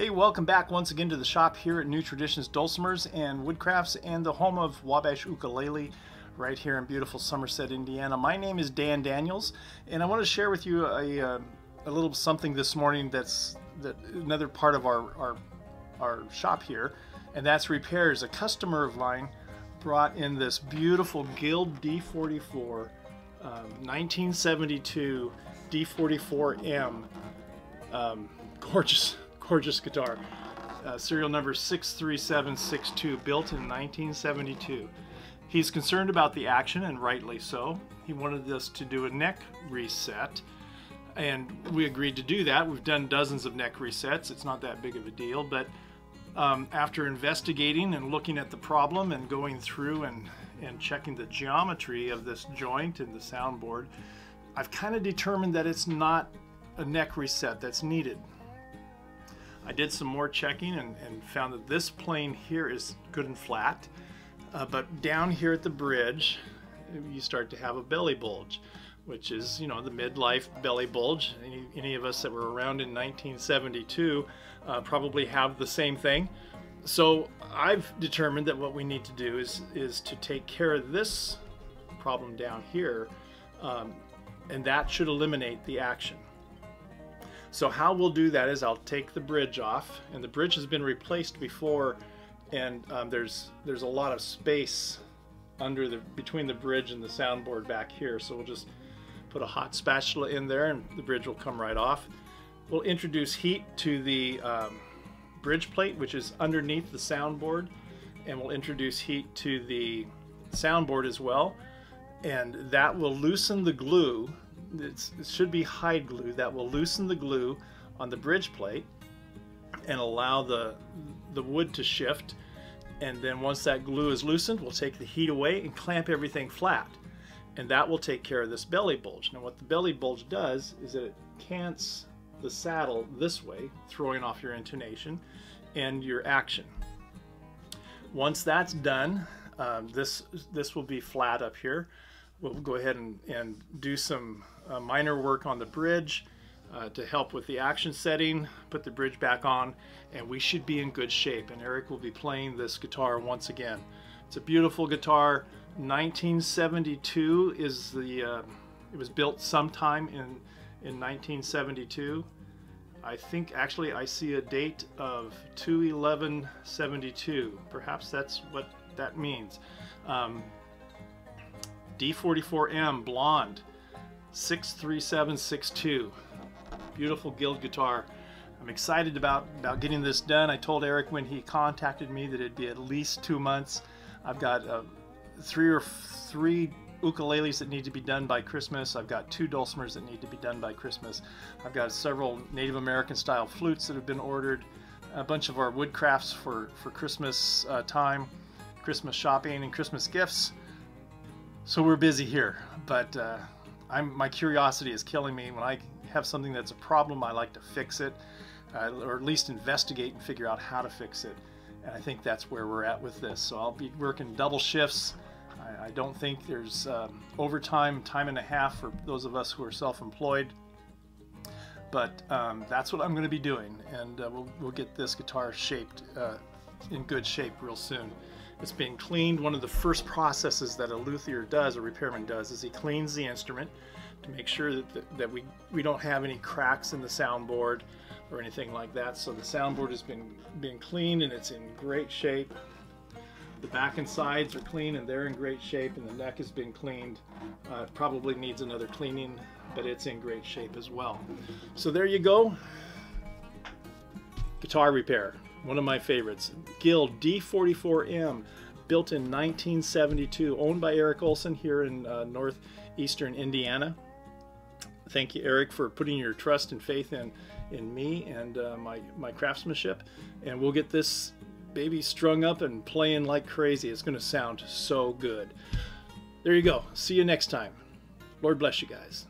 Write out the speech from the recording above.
Hey, welcome back once again to the shop here at New Traditions Dulcimers and Woodcrafts and the home of Wabash Ukulele right here in beautiful Somerset, Indiana. My name is Dan Daniels and I want to share with you a, uh, a little something this morning that's that another part of our, our, our shop here and that's repairs. A customer of mine brought in this beautiful Guild D44 um, 1972 D44M um, gorgeous gorgeous guitar. Uh, serial number 63762, built in 1972. He's concerned about the action, and rightly so. He wanted us to do a neck reset, and we agreed to do that. We've done dozens of neck resets. It's not that big of a deal, but um, after investigating and looking at the problem and going through and, and checking the geometry of this joint and the soundboard, I've kind of determined that it's not a neck reset that's needed. I did some more checking and, and found that this plane here is good and flat, uh, but down here at the bridge, you start to have a belly bulge, which is, you know, the midlife belly bulge. Any, any of us that were around in 1972 uh, probably have the same thing. So I've determined that what we need to do is, is to take care of this problem down here, um, and that should eliminate the action. So how we'll do that is I'll take the bridge off, and the bridge has been replaced before, and um, there's there's a lot of space under the between the bridge and the soundboard back here. So we'll just put a hot spatula in there, and the bridge will come right off. We'll introduce heat to the um, bridge plate, which is underneath the soundboard, and we'll introduce heat to the soundboard as well, and that will loosen the glue it should be hide glue that will loosen the glue on the bridge plate and allow the, the wood to shift. And then once that glue is loosened, we'll take the heat away and clamp everything flat. And that will take care of this belly bulge. Now what the belly bulge does is it cants the saddle this way, throwing off your intonation and your action. Once that's done, um, this, this will be flat up here. We'll go ahead and, and do some uh, minor work on the bridge uh, to help with the action setting, put the bridge back on, and we should be in good shape. And Eric will be playing this guitar once again. It's a beautiful guitar. 1972 is the, uh, it was built sometime in, in 1972. I think actually I see a date of 21172. Perhaps that's what that means. Um, D44M Blonde 63762. Beautiful Guild guitar. I'm excited about, about getting this done. I told Eric when he contacted me that it'd be at least two months. I've got uh, three or three ukuleles that need to be done by Christmas. I've got two dulcimers that need to be done by Christmas. I've got several Native American style flutes that have been ordered. A bunch of our wood crafts for, for Christmas uh, time, Christmas shopping and Christmas gifts. So we're busy here, but uh, I'm, my curiosity is killing me. When I have something that's a problem, I like to fix it, uh, or at least investigate and figure out how to fix it. And I think that's where we're at with this. So I'll be working double shifts. I, I don't think there's um, overtime, time and a half for those of us who are self-employed. But um, that's what I'm going to be doing, and uh, we'll, we'll get this guitar shaped uh, in good shape real soon. It's being cleaned. One of the first processes that a luthier does, a repairman does, is he cleans the instrument to make sure that, that we, we don't have any cracks in the soundboard or anything like that. So the soundboard has been, been cleaned and it's in great shape. The back and sides are clean and they're in great shape and the neck has been cleaned. Uh, probably needs another cleaning, but it's in great shape as well. So there you go. Guitar repair one of my favorites. Guild D44M, built in 1972, owned by Eric Olson here in uh, northeastern Indiana. Thank you, Eric, for putting your trust and faith in, in me and uh, my, my craftsmanship. And we'll get this baby strung up and playing like crazy. It's going to sound so good. There you go. See you next time. Lord bless you guys.